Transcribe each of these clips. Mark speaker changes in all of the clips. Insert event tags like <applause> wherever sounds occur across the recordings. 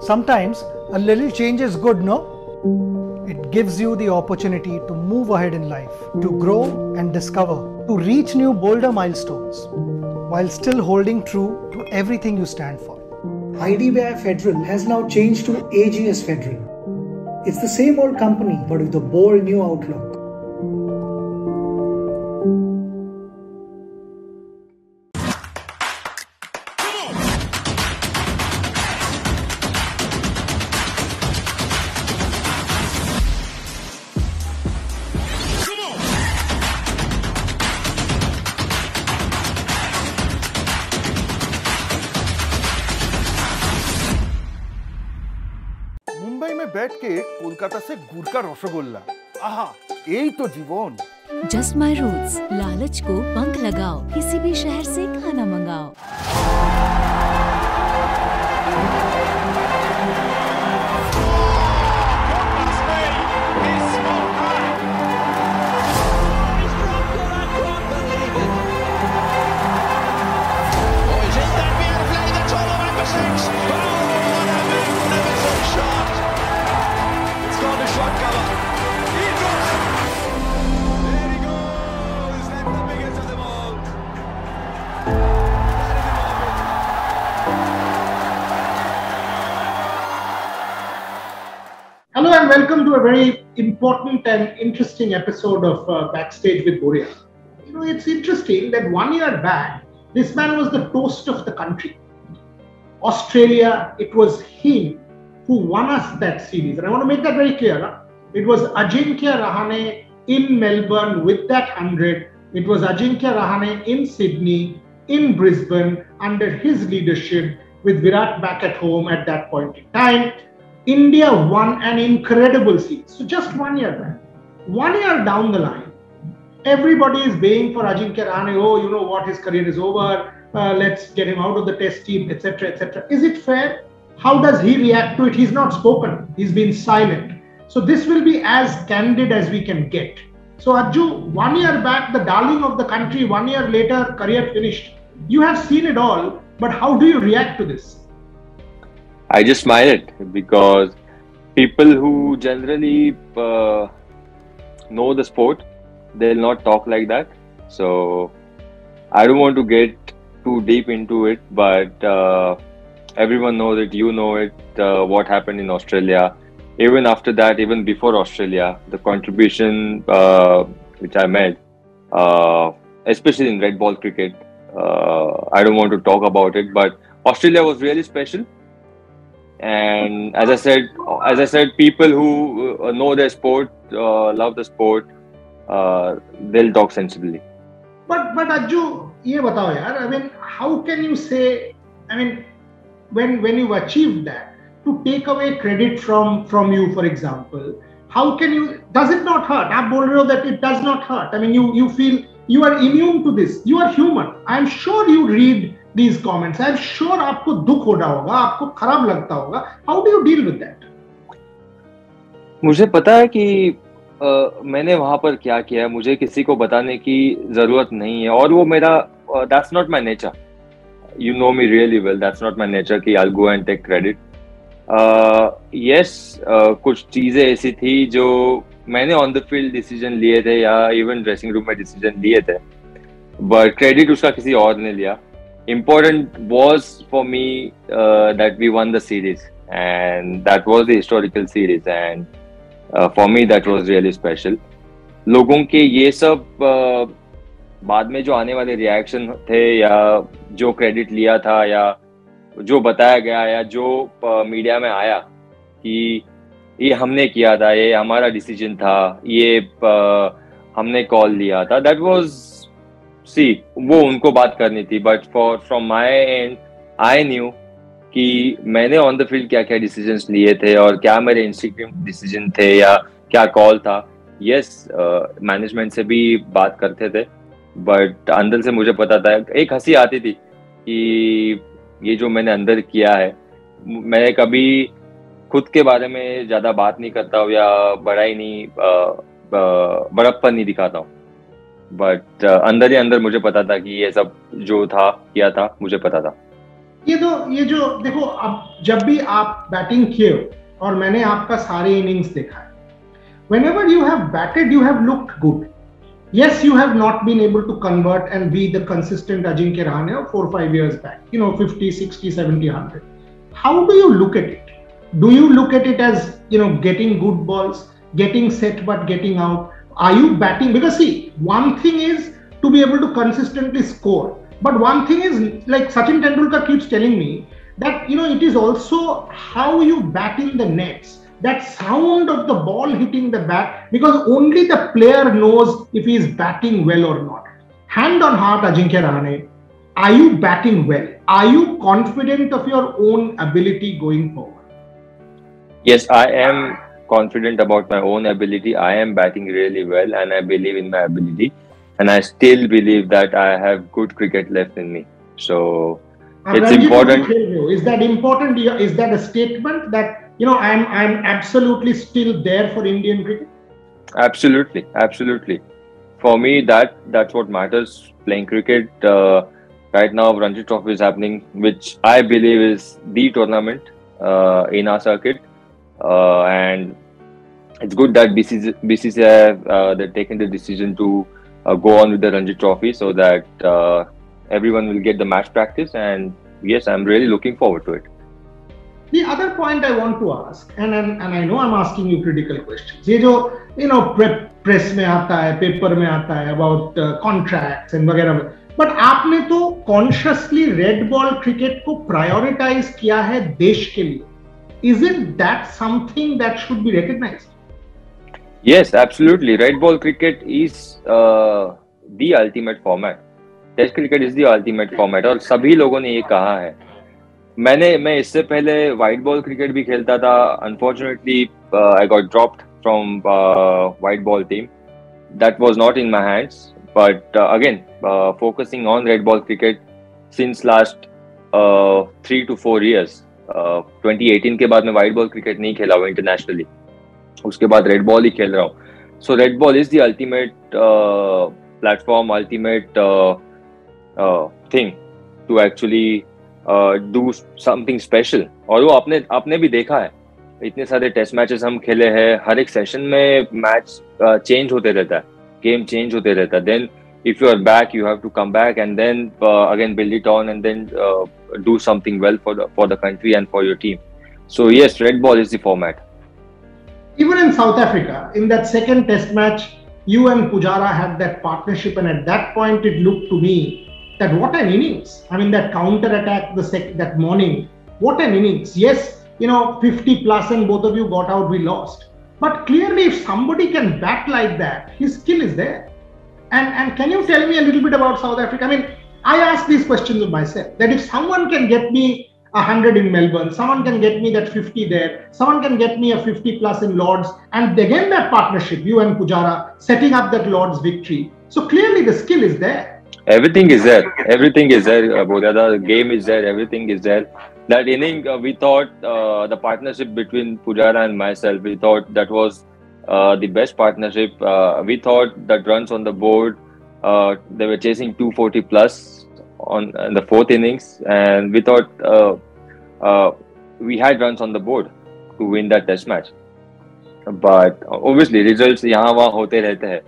Speaker 1: Sometimes a little change is good, no? It gives you the opportunity to move ahead in life, to grow and discover, to reach new bolder milestones, while still holding true to everything you stand for. IDBI Federal has now changed to AGS Federal. It's the same old company, but with a bold new outlook.
Speaker 2: के সে से गुड़ का रसगुल्ला आहा यही तो जीवन
Speaker 3: just my roots लालच को पंख लगाओ किसी भी शहर से खाना मंगाओ
Speaker 4: and welcome to a very important and interesting episode of uh, Backstage with Boria. You know, it's interesting that one year back, this man was the toast of the country. Australia, it was him who won us that series. And I want to make that very clear. huh? It was Ajinkya Rahane in Melbourne with that 100. It was Ajinkya Rahane in Sydney, in Brisbane, under his leadership, with Virat back at home at that point in time. India won an incredible series. So just one year back. One year down the line, everybody is baying for Ajinkya Rahane. Oh, you know what, his career is over. Uh, let's get him out of the test team, etc., etc. Is it fair? How does he react to it? He's not spoken. He's been silent. So this will be as candid as we can get. So Arju, one year back, the darling of the country. One year later, career finished. You have seen it all, but how do you react to this?
Speaker 5: I just smile it because people who generally uh, know the sport, they'll not talk like that. So I don't want to get too deep into it, but uh, everyone knows it. You know it. Uh, what happened in Australia? Even after that, even before Australia, the contribution uh, which I made, uh, especially in red ball cricket, uh, I don't want to talk about it, but Australia was really special and as i said as i said people who uh, know their sport uh, love the sport uh, they'll talk sensibly.
Speaker 4: But but ajju ye batao yaar. I mean how can you say i mean when when you achieved that to take away credit from from you for example how can you does it not hurt? i'm bold enough that it does not hurt. I mean you you feel you are immune to this. You are human. I'm sure you read these comments. I am sure आपको दुख हो रहा होगा, आपको खराब लगता होगा. How do you deal with that?
Speaker 5: मुझे पता है कि अ, मैंने वहाँ पर क्या किया मुझे किसी को बताने की ज़रूरत नहीं है। और वो मेरा that's not my nature you know me really well that's not my nature कि I go and take credit yes कुछ चीज़ें ऐसी थी जो मैंने ऑन द फ़ील्ड डिसीज़न लिए थे या इवन ड्रेसिंग रूम में डिसीज़न लिए थे। बट क्रेडिट उसका किसी और ने लिया। Important was for me uh, that we won the series and that was the historical series and uh, for me that was really special लोगों के ये सब uh, बाद में जो आने वाले रिएक्शन थे या जो क्रेडिट लिया था या जो बताया गया या जो मीडिया में आया कि ये हमने किया था ये हमारा डिसीज़न था ये uh, हमने कॉल लिया था दैट वाज सी, वो उनको बात करनी थी but for from my end I knew कि मैंने ऑन द फ़ील्ड क्या क्या डिसीजंस लिए थे और क्या मेरे इंस्टिंक्टिव डिसीज़न थे या क्या कॉल था। यस मैनेजमेंट से भी बात करते थे बट अंदर से मुझे पता था, एक हँसी आती थी कि ये जो मैंने अंदर किया है, मैं कभी खुद के बारे में ज़्यादा बात नहीं करता हूँ या बड़ा ही नहीं बड़प्पन नहीं दिखाता हूँ। बट uh, अंदर ही अंदर मुझे पता था कि ये सब जो था किया था मुझे पता था।
Speaker 4: ये तो ये जो देखो अब जब भी आप बैटिंग किए हो और मैंने आपका सारे इनिंग्स देखा है whenever you have batted you have look good yes you have not been able to convert and be the consistent अजिंग के रहने four five years back you know fifty sixty seventy hundred how do you look at it do you look at it as you know getting good balls getting set but getting out are you batting because see one thing is to be able to consistently score but one thing is like sachin tendulkar keeps telling me that you know it is also how you bat in the nets that sound of the ball hitting the bat because only the player knows if he is batting well or not. Hand on heart, Ajinkya Rahane, are you batting well? Are you confident of your own ability going forward?
Speaker 5: Yes, I am confident about my own ability. I am batting really well and I believe in my ability. And I still believe that I have good cricket left in me. So it's important.
Speaker 4: Is that important? Is that a statement that you know i'm i'm absolutely still there for indian cricket
Speaker 5: absolutely absolutely for me that that's what matters playing cricket uh, right now ranji trophy is happening which i believe is the tournament uh, in our circuit uh, and it's good that BCC, BCCI have uh, they're taking the decision to uh, go on with the Ranji Trophy so that uh, everyone will get the match practice and yes I'm really looking forward to it.
Speaker 4: The other point I want to ask, and, and, and I know I'm asking you critical questions, ये जो you know press में आता है, paper में आता है about uh, contracts and वगैरह but आपने तो कॉन्शियसली रेड बॉल क्रिकेट को प्रायोरिटाइज किया है देश के लिए is it that something that should be recognised
Speaker 5: Yes, absolutely. Red ball cricket is uh, the ultimate format. Test cricket is the ultimate format और सभी लोगों ने ये कहा है। मैंने मैं इससे पहले वाइट बॉल क्रिकेट भी खेलता था। Unfortunately I got dropped from white ball team that was not in my hands but again focusing on red ball cricket since last three two four years 2018 के बाद मैं वाइट बॉल क्रिकेट नहीं खेला हुआ internationally उसके बाद red ball ही खेल रहा हूँ. So red ball is the ultimate platform ultimate thing to actually do something special और वो आपने आपने भी देखा है. इतने सारे टेस्ट मैचेस हम खेले हैं. हर एक सेशन में मैच चेंज uh, होते रहता है. गेम चेंज होते रहता है. Then if you are back to come back and then uh, again build it on and then uh, do something well for the for the country and for your team so yes red ball is the format
Speaker 4: even in south africa in that second test match you and pujara had that partnership and at that point it looked to me that what an innings. I mean, that counter attack the sec- that morning, what an innings. Yes, you know, 50 plus and both of you got out, we lost. But clearly, if somebody can bat like that, his skill is there. And, and can you tell me a little bit about South Africa? I mean, I ask these questions of myself that if someone can get me 100 in Melbourne, someone can get me that 50 there, someone can get me a 50 plus in Lords, and again that partnership, you and Pujara, setting up that Lords victory. So clearly the skill is there.
Speaker 5: Everything is there. Everything is there. Uh, The game is there. Everything is there. That inning, uh, we thought uh, the partnership between Pujara and myself, we thought that was uh, the best partnership. Uh, we thought that runs on the board, uh, they were chasing 240 plus on in the fourth innings, and we thought uh, we had runs on the board to win that test match. But obviously, results यहाँ वहाँ होते रहते हैं.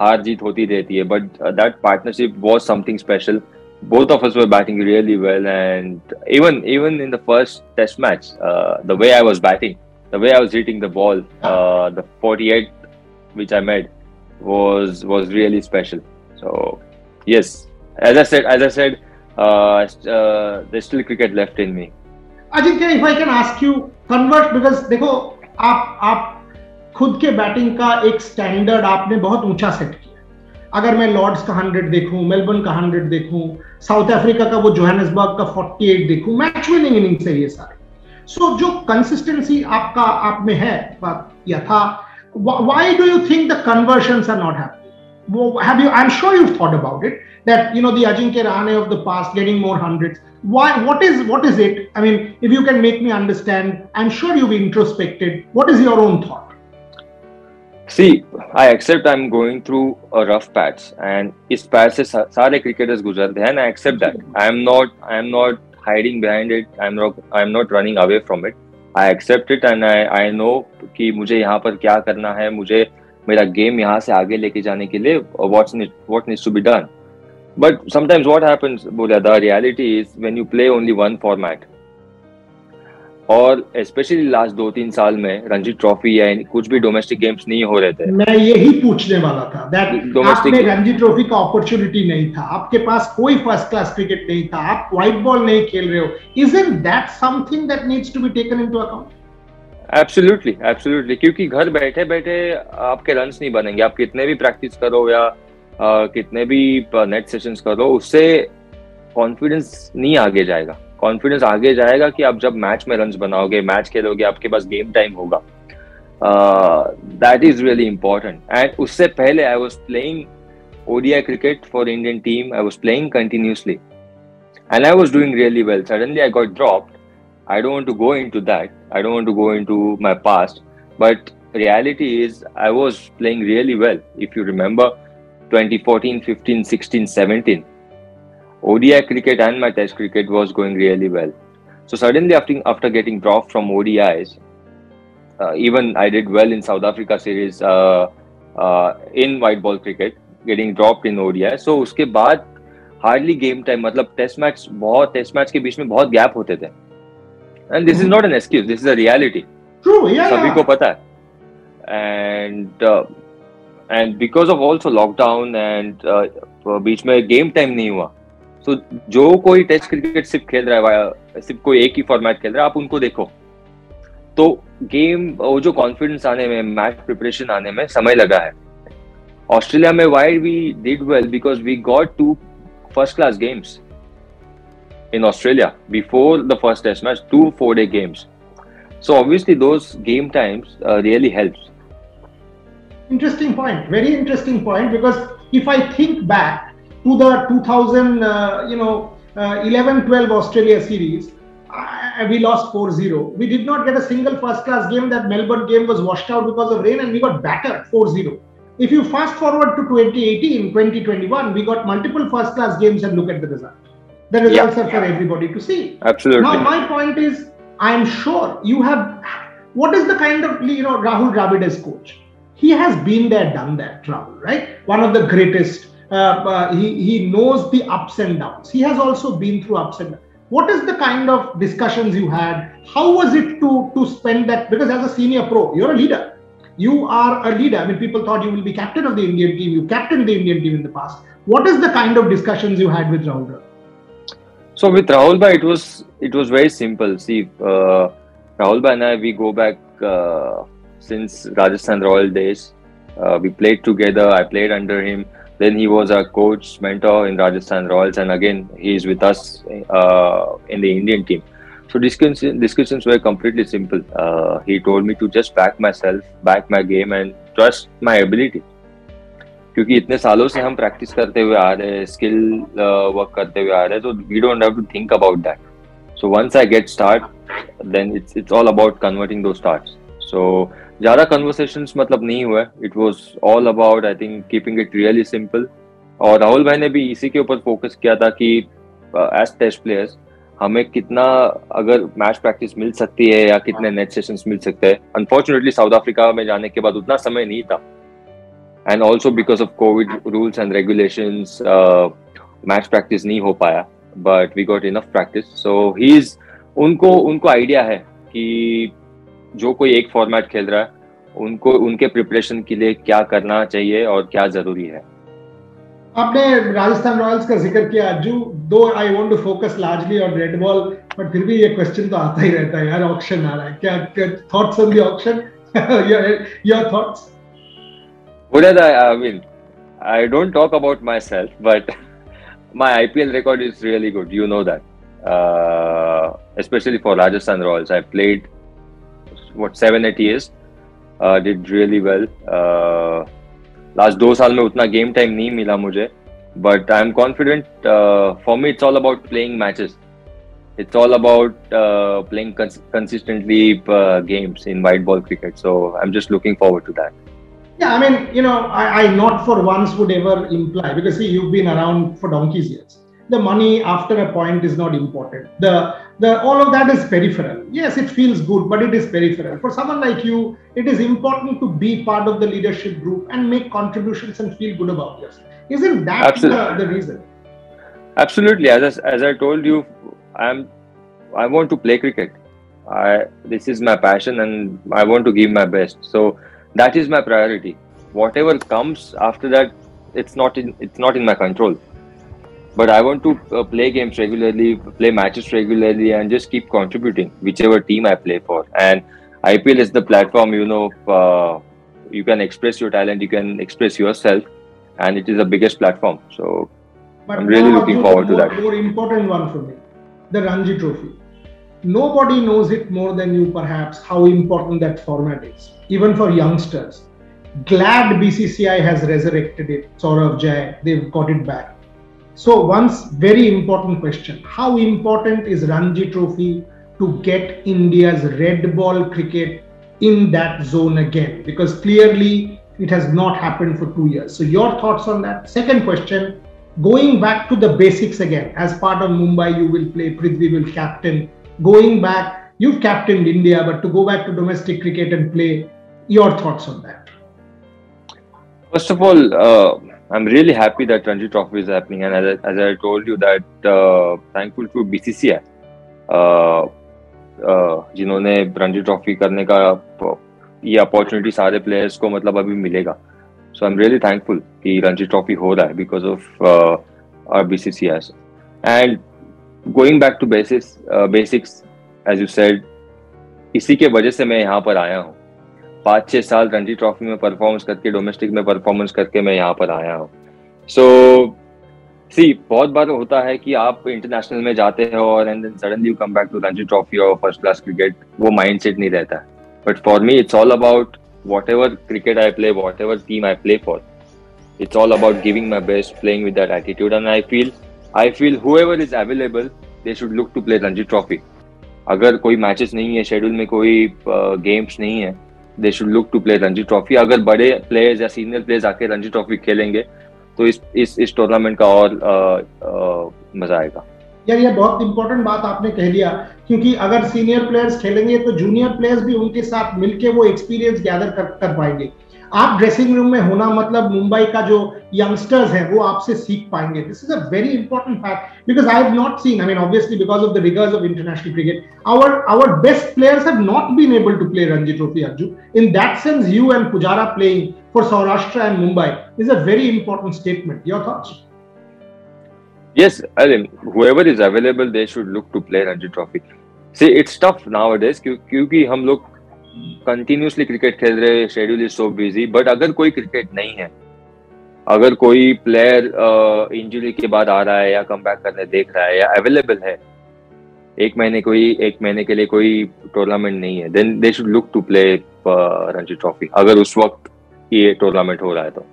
Speaker 5: हार जीत होती रहती है but that partnership was something special both of us were batting really well and even even in the first test match uh, the way i was batting the way i was hitting the ball uh, the 48 which i made was was really special So yes. As i said as i said uh, uh, there's still cricket left in me.
Speaker 4: Ajinkya, if I can ask you, convert because देखो आप आप खुद के batting का एक standard आपने बहुत ऊँचा सेट किया अगर मैं लॉर्ड्स का हंड्रेड देखूँ मेलबर्न का हंड्रेड देखूँ साउथ अफ्रीका का वो जोहानसबर्ग का 48 देखूँ मैच विनिंग इनिंग्स है ये सारे। सो so, जो कंसिस्टेंसी आपका आप में है या था why do you think the conversions are not happening have you i'm sure you've thought about it that you know the ajinkya rahane of the past getting more hundreds. Why what is what is it? I mean if you can make me understand i'm sure you've introspected. What is your own thought?
Speaker 5: See i accept i'm going through a rough patch and is passes. se sare cricketers guzarte hain i accept that. I'm not i'm not hiding behind it. I'm not i'm not running away from it. I accept it and i i know ki mujhe yahan par kya karna hai mujhe मेरा game यहाँ से आगे लेके जाने के लिए what what needs to be done. But sometimes what happens, Bola, the reality is when you play only one format, और specially last दो तीन साल में रणजी ट्रॉफी या कुछ भी डोमेस्टिक गेम्स नहीं हो रहे थे।
Speaker 4: मैं यही पूछने वाला था दैट में रणजी ट्रॉफी का अपॉर्चुनिटी नहीं था आपके पास कोई फ़र्स्ट क्लास क्रिकेट नहीं था आप व्हाइट बॉल नहीं खेल रहे हो। Isn't that something that needs to be taken into account
Speaker 5: absolutely absolutely क्योंकि घर बैठे बैठे आपके रन्स नहीं बनेंगे। आप कितने भी प्रैक्टिस करो या आ, कितने भी नेट सेशंस करो उससे कॉन्फिडेंस नहीं आगे जाएगा। कॉन्फिडेंस आगे जाएगा कि आप जब मैच में रन बनाओगे मैच खेलोगे आपके पास गेम टाइम होगा। That is really important and उससे पहले I was playing ODI cricket for Indian team I was playing continuously, and I was doing really well. Suddenly, I got dropped. I don't want to go into that. I don't want to go into my past. But reality is, I was playing really well. If you remember, 2014, 15, 16, 17. ODI cricket and my Test cricket was going really well. So suddenly, after after getting dropped from ODIs, uh, even I did well in South Africa series uh, uh, in white ball cricket, getting dropped in ODI. So उसके बाद hardly game time मतलब test match बहुत test match के बीच में बहुत gap होते थे and this is not an excuse this is a reality सभी को पता है। And and because of also lockdown and बीच में गेम टाइम नहीं हुआ। तो जो कोई टेस्ट क्रिकेट सिर्फ़ खेल रहा है सिर्फ़ कोई एक ही फॉर्मेट खेल रहा है आप उनको देखो। तो गेम वो जो कॉन्फिडेंस आने में मैच प्रिपरेशन आने में समय लगा है। ऑस्ट्रेलिया में why we did well because we got to first class games in Australia before the first test match, two four day games. So obviously those game times uh, really helps.
Speaker 4: Interesting point. Very interesting point because if I think back to the 2000, uh, you know, 11-12 uh, Australia series, we lost 4-0. We did not get a single first-class game. That Melbourne game was washed out because of rain, and we got battered 4-0. If you fast forward to 2018, 2021, we got multiple first-class games, and look at the results. The results yeah. are for everybody to see.
Speaker 5: Absolutely.
Speaker 4: Now, my point is, I'm sure you have. What is the kind of you know Rahul Dravid as coach? He has been there, done that, Rahul, right? One of the greatest uh, uh, he, he knows the ups and downs. He has also been through ups and downs. What is the kind of discussions you had? How was it to, to spend that? Because as a senior pro, you're a leader. You are a leader. I mean, people thought you will be captain of the Indian team. You captained the Indian team in the past. What is the kind of discussions you had with Rahul?
Speaker 5: So with Rahul Bhai, it was it was very simple. See, uh, Rahul Bhai and I we go back uh, since Rajasthan Royal days. Uh, we played together. I played under him. Then he was a coach, mentor in Rajasthan Royals, and again he is with us uh, in the Indian team. So discussions, discussions were completely simple. Uh, he told me to just back myself, back my game, and trust my ability. क्योंकि इतने सालों से हम practice करते हुए आ रहे हैं skill work करते हुए आ रहे हैं तो we don't have to think about that so once I get start then it's it's all about converting those starts so ज़्यादा कन्वर्सेशन मतलब नहीं हुआ it was all about I think keeping it really simple और राहुल भाई ने भी इसी के ऊपर फोकस किया था कि एज टेस्ट प्लेयर्स हमें कितना अगर मैच प्रैक्टिस मिल सकती है या कितने नेट सेशंस मिल सकते हैं। अनफॉर्चुनेटली साउथ अफ्रीका में जाने के बाद उतना समय नहीं था। And also because of COVID rules and regulation match practice नहीं हो पाया but we got enough practice so he is उनको उनको आइडिया है कि जो कोई एक फॉर्मेट खेल रहा है, उनको, उनके प्रिपरेशन के लिए क्या करना चाहिए और क्या ज़रूरी है।
Speaker 4: आपने राजस्थान रॉयल्स का ज़िक्र किया Ajju though I want to focus largely on red ball but फिर भी ये क्वेश्चन तो आता ही रहता है, यार ऑक्शन आ रहा है। क्या thoughts on the auction your thoughts
Speaker 5: What I, I mean, I don't talk about myself, but <laughs> my IPL record is really good. You know that, uh, especially for Rajasthan Royals. I played what seven eight years uh, did really well uh, last दो साल में उतना game time नहीं मिला मुझे but I'm confident uh, for me it's all about playing matches it's all about uh, playing cons- consistently uh, games in white ball cricket so I'm just looking forward to that
Speaker 4: Yeah, I mean, you know, I, I not for once would ever imply because see, you've been around for donkey's years. The money after a point is not important. The the all of that is peripheral. Yes, it feels good, but it is peripheral. For someone like you, it is important to be part of the leadership group and make contributions and feel good about yourself. Isn't that the, the reason?
Speaker 5: Absolutely. As I, as I told you, I'm I want to play cricket. I this is my passion and I want to give my best. So that is my priority. Whatever comes after that it's not in it's not in my control. But i want to uh, play games regularly play matches regularly and just keep contributing whichever team i play for. And ipl is the platform you know uh, you can express your talent you can express yourself and it is the biggest platform. So but i'm really looking forward
Speaker 4: more,
Speaker 5: to that.
Speaker 4: more important one for me the ranji trophy nobody knows it more than you perhaps how important that format is even for youngsters. Glad BCCI has resurrected it. Saurav Jai, they've got it back. So, once very important question How important is Ranji Trophy to get India's red ball cricket in that zone again? Because clearly it has not happened for two years. So, your thoughts on that? Second question going back to the basics again, as part of Mumbai, you will play, Prithvi will captain Going back, you've captained India, but to go back to domestic cricket and play, your thoughts on that?
Speaker 5: First of all, uh, I'm really happy that Ranji Trophy is happening, and as I, as I told you that uh, thankful to BCCI, uh, uh, जिन्होंने Ranji trophy करने का ये opportunity सारे players को मतलब अभी मिलेगा so I am really thankful कि रणजी ट्रॉफी हो रहा है because of R B C C S and going back to basics basics as you said इसी के वजह से मैं यहाँ पर आया हूँ। पाँच छः साल रणजी ट्रॉफी में परफॉर्मेंस करके डोमेस्टिक में परफॉर्मेंस करके मैं यहाँ पर आया हूँ। सो सी बहुत बार होता है कि आप इंटरनेशनल में जाते हो और and then suddenly you come back to Ranji trophy और फ़र्स्ट क्लास क्रिकेट वो माइंड सेट नहीं रहता। But for me it's all about whatever cricket I play whatever team I play for it's all about giving my best playing with that attitude, and I feel, I feel whoever is available, they should look to play Ranji Trophy. अगर कोई matches नहीं है schedule में कोई games uh, नहीं है they should look to play Ranji trophy अगर बड़े प्लेयर्स या सीनियर प्लेयर्स आके रणजी ट्रॉफी खेलेंगे तो इस इस इस टूर्नामेंट का और आ, आ, मज़ा आएगा।
Speaker 4: यार ये बहुत इंपॉर्टेंट बात आपने कह दिया क्योंकि अगर सीनियर प्लेयर्स खेलेंगे तो जूनियर प्लेयर्स भी उनके साथ मिलके वो एक्सपीरियंस गैदर कर, कर पाएँगे। आप ड्रेसिंग रूम में होना मतलब मुंबई का जो यंगस्टर्स है वो आपसे सीख पाएँगे। This is a very important fact because I have not seen I mean obviously because of the rigours of international cricket our our best players have not been able to play Ranji trophy Arjun in that sense you and Pujara playing for Saurashtra and Mumbai is a very important statement your thoughts
Speaker 5: Yes, mean, whoever is available, they should look to play Ranji Trophy. See, it's tough nowadays क्योंकि हम लोग continuously cricket खेल रहे schedule is so busy but अगर कोई cricket नहीं है, अगर कोई प्लेयर इंजरी के बाद आ रहा है या कम करने देख रहा है या अवेलेबल है, एक महीने कोई, एक महीने के लिए कोई टूर्नामेंट नहीं है then they should look to play Ranji trophy अगर उस वक्त ये टूर्नामेंट हो रहा है तो।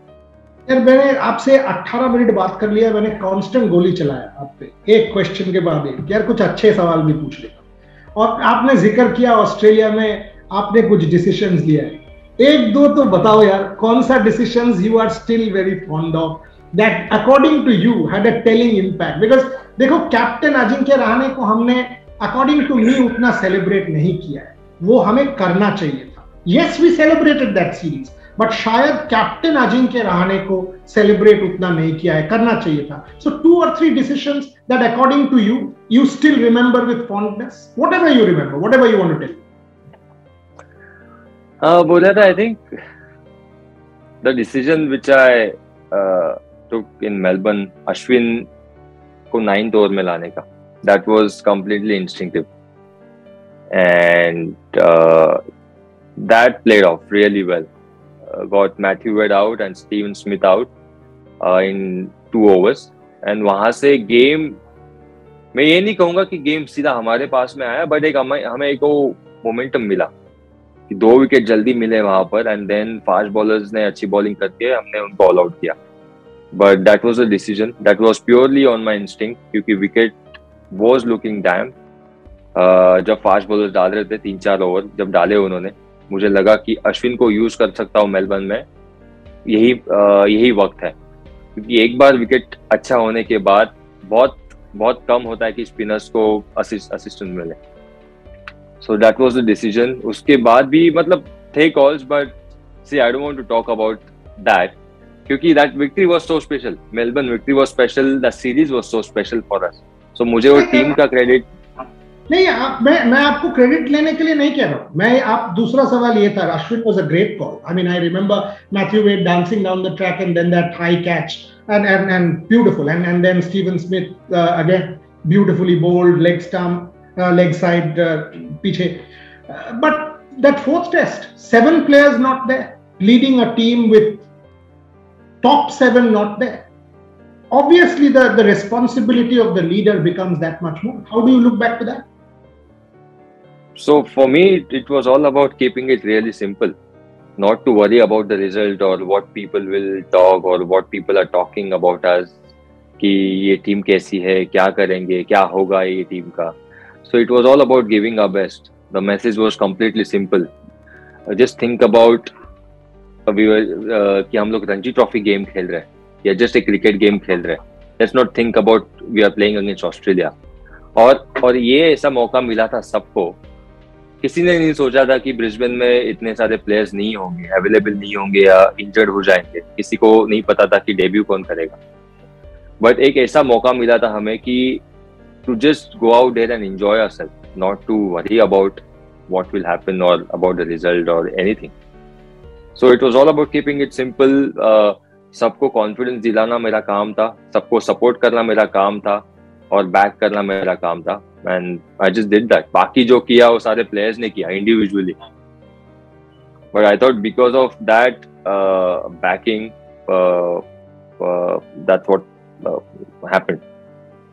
Speaker 4: यार, मैंने आपसे 18 मिनट बात कर लिया, मैंने कांस्टेंट गोली चलाया आप पे, एक क्वेश्चन के बाद एक। यार, कुछ अच्छे सवाल भी पूछ लेगा और आपने ज़िक्र किया ऑस्ट्रेलिया में आपने कुछ डिसीशन लिया है। एक, दो तो बताओ यार, कौन सा decision you are still very fond of that according to you had a telling impact because देखो कैप्टन अजिंक्य रहाणे को हमने अकॉर्डिंग टू मी उतना सेलिब्रेट नहीं किया है। वो हमें करना चाहिए था। Yes we celebrated that series but शायद कैप्टन अजिंक्य रहाणे को सेलिब्रेट उतना नहीं किया है, करना चाहिए था। सो टू और three decision that according to you you still remember with fondness whatever you remember whatever you want to tell हाँ,
Speaker 5: बोला था I think the decision which I took in Melbourne Ashwin को ninth over में लाने का that was completely instinctive and that played off really well got Matthew Wade out and Steven Smith out in two overs and वहाँ से game मैं ये नहीं कहूँगा कि गेम सीधा हमारे पास में आया बट एक हमें एक वो मोमेंटम मिला। दो विकेट जल्दी मिले वहाँ पर एंड देन फास्ट बॉलर्स ने अच्छी बॉलिंग करके हमने उनको ऑल आउट किया। But that was a decision that was purely on my instinct क्योंकि विकेट वॉज़ लुकिंग डैम जब फास्ट बॉलर्स डाल रहे थे तीन चार ओवर जब डाले उन्होंने, मुझे लगा कि अश्विन को यूज़ कर सकता हूँ मेलबर्न में। यही यही वक्त है। क्योंकि एक बार विकेट अच्छा होने के बाद बहुत बहुत कम होता है कि स्पिनर्स को असिस्टेंस मिले। So that was the decision उसके बाद भी मतलब थे calls but see I don't want to talk about that क्योंकि that victory was so special Melbourne victory was special the series was so special for us so मुझे वो team का credit
Speaker 4: नहीं आप, मैं मैं आपको क्रेडिट लेने के लिए नहीं कह रहा हूँ। मैं आप दूसरा सवाल ये था Ashwin was a great call I mean I remember Matthew Wade dancing down the track and then that high catch and and and beautiful and and then Steven Smith again beautifully bowled leg stump leg side पीछे but that fourth test seven players not there leading a team with top seven not there obviously the, the responsibility of the leader becomes that much more how do you look back to that
Speaker 5: So for me, it was all about keeping it really simple, not to worry about the result or what people will talk or what people are talking about us. कि ये team कैसी है क्या करेंगे क्या होगा ये team का so it was all about giving a best the message was completely simple just think about कि हम लोग रणजी ट्रॉफी गेम खेल रहे हैं. या जस्ट एक क्रिकेट गेम खेल रहे हैं. Let's not think about we are playing against Australia और और ये ऐसा मौका मिला था सबको. किसी ने नहीं सोचा था कि ब्रिस्बेन में इतने सारे प्लेयर्स नहीं होंगे अवेलेबल नहीं होंगे या इंजर्ड हो जाएँगे. किसी को नहीं पता था कि डेब्यू कौन करेगा. बट एक ऐसा मौका मिला था हमें कि to just go out there and enjoy our self not to worry about what will happen or about the result or anything so it was all about keeping it simple uh, सबको confidence दिलाना मेरा काम था सबको support करना मेरा काम था और बैक करना मेरा काम था and I just did that बाकी जो किया वो सारे प्लेयर्स ने किया individually but I thought because of that backing that's what happened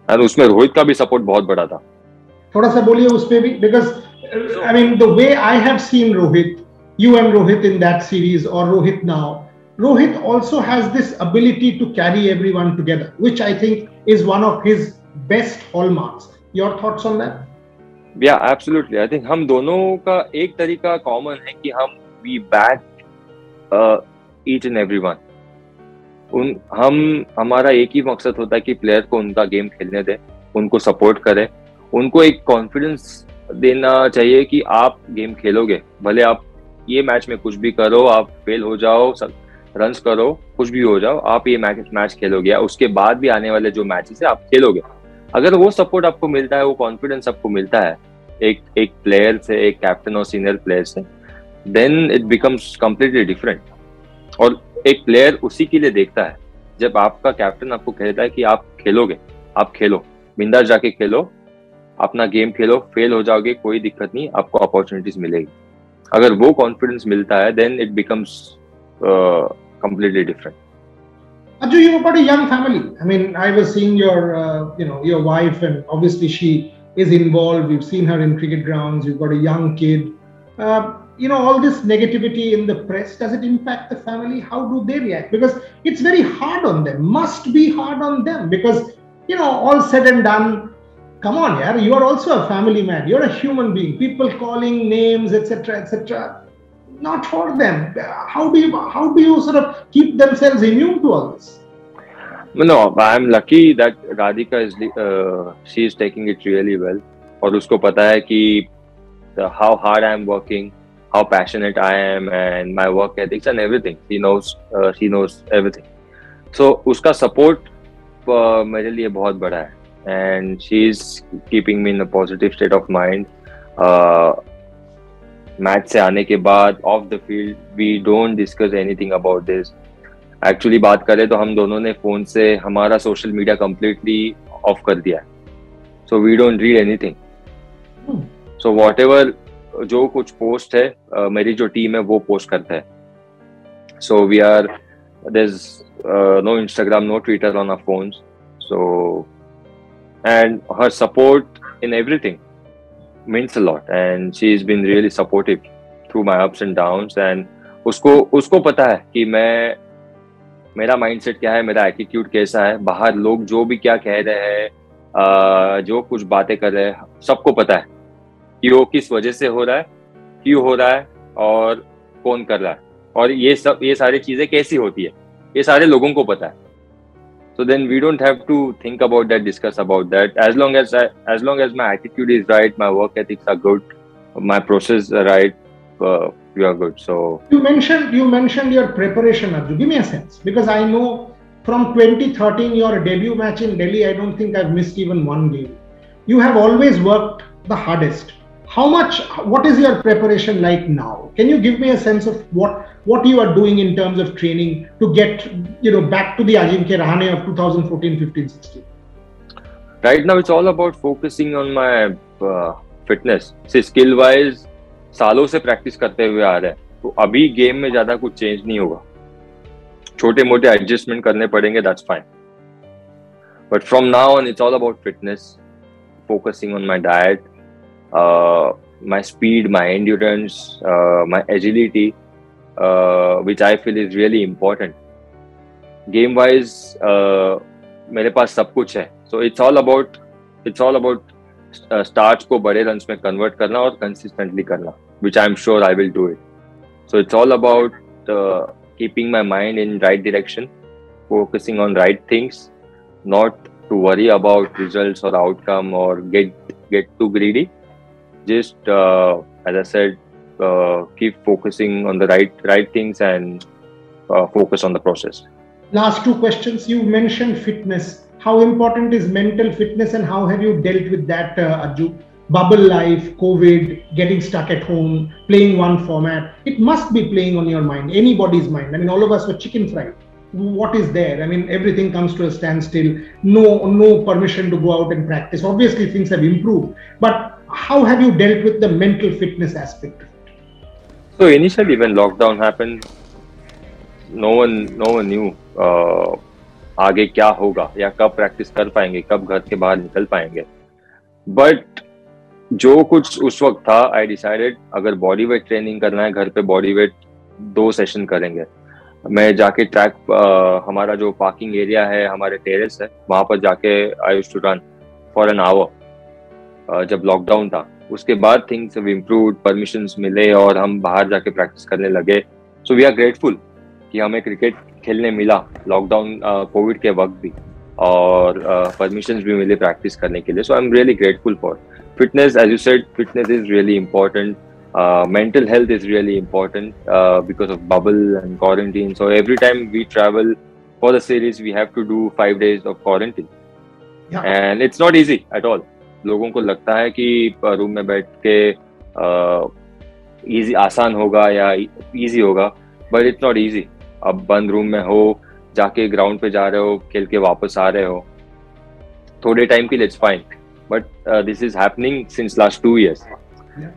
Speaker 5: and उसमें रोहित का भी सपोर्ट बहुत बड़ा था।
Speaker 4: थोड़ा सा बोलिए उस पे भी because I mean the way I have seen Rohit you and Rohit in that series और Rohit now Rohit also has this ability to carry everyone together which I think is one of his best hallmarks your thoughts on that
Speaker 5: yeah absolutely I think हम दोनों का एक तरीका common है कि हम we bat each and everyone उन, हम, हमारा एक ही मकसद होता है कि प्लेयर को उनका गेम खेलने दें, उनको सपोर्ट करें। उनको एक कॉन्फिडेंस देना चाहिए कि आप गेम खेलोगे। भले आप ये मैच में कुछ भी करो, आप फेल हो जाओ रन करो, कुछ भी हो जाओ, आप ये मैच मैच खेलोगे उसके बाद भी आने वाले जो मैचेस है, आप खेलोगे। अगर वो सपोर्ट आपको मिलता है, वो कॉन्फिडेंस आपको मिलता है, एक एक प्लेयर से, एक कैप्टन और सीनियर प्लेयर से then it becomes completely different और एक प्लेयर उसी के लिए देखता है जब आपका कैप्टन आपको कहता है कि आप खेलोगे आप खेलो बिंदास जाके खेलो अपना गेम खेलो फेल हो जाओगे कोई दिक्कत नहीं आपको अपॉर्चुनिटीज़ मिलेगी अगर वो कॉन्फिडेंस मिलता है then it becomes completely different
Speaker 4: Aju, you've got a young family. I mean, I was seeing your, uh, you know, your wife, and obviously she is involved. We've seen her in cricket grounds. You've got a young kid. Uh, you know, all this negativity in the press, does it impact the family? How do they react? Because it's very hard on them. Must be hard on them because, you know, all said and done, come on, yeah, you are also a family man. You're a human being. People calling names, etc., etc not for them. How do you how do you sort of keep themselves immune to all this?
Speaker 5: No, I'm lucky that Radhika is uh, she is taking it really well. और उसको पता है कि how hard I'm working, how passionate I am, and my work ethics and everything. She knows uh, she knows everything. So उसका support uh, मेरे लिए बहुत बड़ा है and she is keeping me in a positive state of mind. Uh, match से आने के बाद off the field we don't discuss anything about this actually बात करें तो हम दोनों ने फ़ोन से हमारा सोशल मीडिया कम्प्लीटली ऑफ़ कर दिया so we don't read anything so whatever जो कुछ पोस्ट है मेरी जो टीम है, वो पोस्ट करता है। So we are is no Instagram no Twitter on our phone so and her support in everything means a lot and she is been really supportive through my ups and down and उसको उसको पता है कि मैं, मेरा mind set क्या है, मेरा एटीट्यूड कैसा है। बाहर लोग जो भी क्या कह रहे हैं जो कुछ बातें कर रहे हैं, सबको पता है। कि वो किस वजह से हो रहा है क्यों हो रहा है और कौन कर रहा है और ये सब ये सारी चीज़ें कैसी होती है ये सारे लोगों को पता है so then we don't have to think about that discuss about that as long as I, as long as my attitude is right my work ethics are good my process are right uh, you are good so
Speaker 4: you mentioned you mentioned your preparation Arju. give me a sense because i know from 2013 your debut match in delhi i don't think i've missed even one game you have always worked the hardest how much what is your preparation like now can you give me a sense of what what you are doing in terms of training to get you know back to the ajinkya rahane of 2014 15 16
Speaker 5: right now it's all about focusing on my uh, fitness see skill wise सालों से practice करते हुए आ रहे हैं तो अभी game में ज्यादा कुछ चेंज नहीं होगा छोटे मोटे एडजस्टमेंट करने पड़ेंगे that's fine but from now on it's all about fitness focusing on my diet my speed my endurance uh, my agility uh, which i feel is really important game wise uh, मेरे पास सब कुछ है so it's all about it's all about start को बड़े run में convert करना और consistently करना which I am sure I will do it so it's all about keeping my mind in right direction focusing on right things not to worry about results or outcome or get get too greedy just uh, as i said uh, keep focusing on the right right things and uh, focus on the process
Speaker 4: last two questions you mentioned fitness how important is mental fitness and how have you dealt with that, Arju? Bubble life, COVID, getting stuck at home, playing one format. It must be playing on your mind, anybody's mind. I mean, all of us were chicken fried. What is there? I mean, everything comes to a standstill. No, no permission to go out and practice. Obviously, things have improved. But how have you dealt with the mental fitness aspect?
Speaker 5: So initially, when lockdown happened, no one, no one knew. Uh, आगे क्या होगा या कब practice कर पाएँगे कब घर के बाहर निकल पाएँगे बट जो कुछ उस वक्त था आई डिसाइडेड अगर बॉडी वेट ट्रेनिंग करना है घर पे बॉडी वेट दो सेशन करेंगे मैं जाके ट्रैक हमारा जो पार्किंग एरिया है हमारे टेरेस है वहाँ पर जाके I use to run for an hour जब लॉकडाउन था उसके बाद थिंग्स इम्प्रूव परमिशन मिले और हम बाहर जाके प्रैक्टिस करने लगे। सो वी आर ग्रेटफुल कि हमें क्रिकेट खेलने मिला लॉकडाउन कोविड के वक्त भी और परमिशन भी मिले प्रैक्टिस करने के लिए। So I am really grateful for fitness as you said fitness is really important mental health is really important because of bubble and quarantine so every time we travel for the series we have to do five days of quarantine and it's not easy at all लोगों को लगता है कि room में बैठ के easy आसान होगा या इजी होगा बट इट्स नॉट ईजी अब बंद रूम में हो, जाके ग्राउंड पे जा रहे हो, खेल के वापस आ रहे हो, थोड़े टाइम के लिए it's fine but this is happening since last two years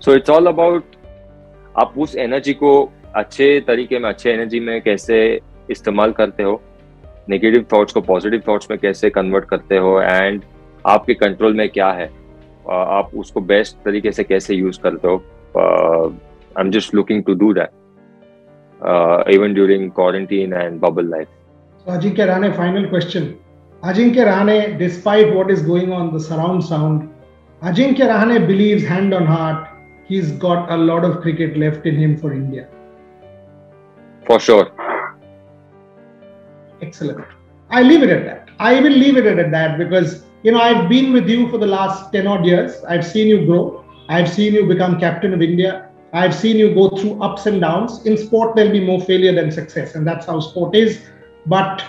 Speaker 5: so it's all about आप उस एनर्जी को अच्छे तरीके में, अच्छे एनर्जी में कैसे इस्तेमाल करते हो नेगेटिव थॉट्स को पॉजिटिव थॉट्स में कैसे कन्वर्ट करते हो एंड आपके कंट्रोल में क्या है? आप उसको बेस्ट तरीके से कैसे यूज़ करते हो? I am just looking to do that even during quarantine and bubble life
Speaker 4: Ajinkya Rahane final question Ajinkya Rahane despite what is going on the surround sound Ajinkya Rahane believes hand on heart he's got a lot of cricket left in him for india.
Speaker 5: For sure.
Speaker 4: Excellent. I leave it at that i will leave it at that because you know I've been with you for the last 10 odd years. I've seen you grow. I've seen you become captain of India. I've seen you go through ups and downs. In sport, there'll be more failure than success, and that's how sport is. But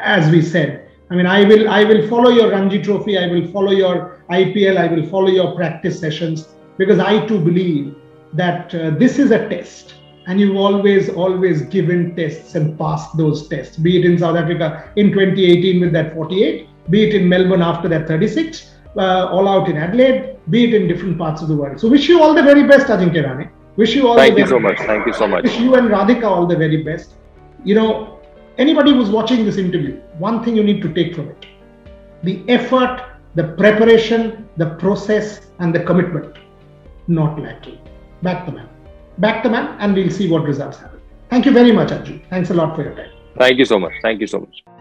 Speaker 4: as we said, I mean, I will I will follow your Ranji Trophy. I will follow your IPL. I will follow your practice sessions because I too believe that uh, this is a test, and you've always always given tests and passed those tests. Be it in South Africa in 2018 with that 48, be it in Melbourne after that 36, uh, all out in Adelaide, be it in different parts of the world. So wish you all the very best, Ajinkya Rahane. Wish you all.
Speaker 5: Thank you so much. Thank you so much.
Speaker 4: Wish you and Radhika all the very best. You know, anybody who's watching this interview, one thing you need to take from it: the effort, the preparation, the process, and the commitment. Not lacking. Back the man. Back the man, and we'll see what results happen. Thank you very much, Arjun. Thanks a lot for your time.
Speaker 5: Thank you so much. Thank you so much.